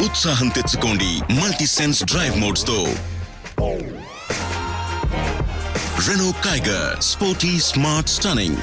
ఉత్సాహం తెచ్చుకోండి multisense drive మోడ్స్తో Renault Kiger sporty smart stunning